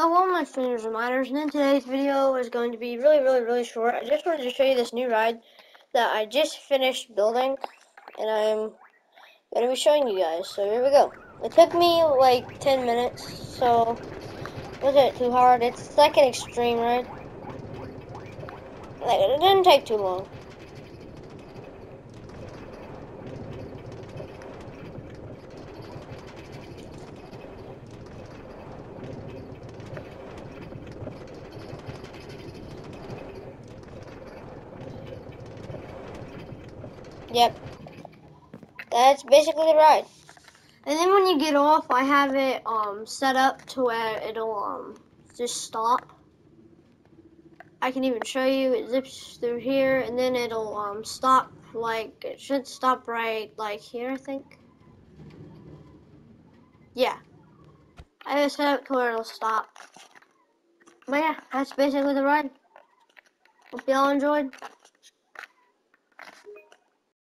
Hello my streamers and miners, and in today's video is going to be really, really, really short. I just wanted to show you this new ride that I just finished building, and I'm going to be showing you guys. So here we go. It took me like 10 minutes, so wasn't it too hard? It's like an extreme ride. Like, it didn't take too long. Yep. That's basically the ride. And then when you get off, I have it um, set up to where it'll um, just stop. I can even show you. It zips through here, and then it'll um, stop, like, it should stop right, like, here, I think. Yeah. I just set up to where it'll stop. But yeah, that's basically the ride. Hope y'all enjoyed.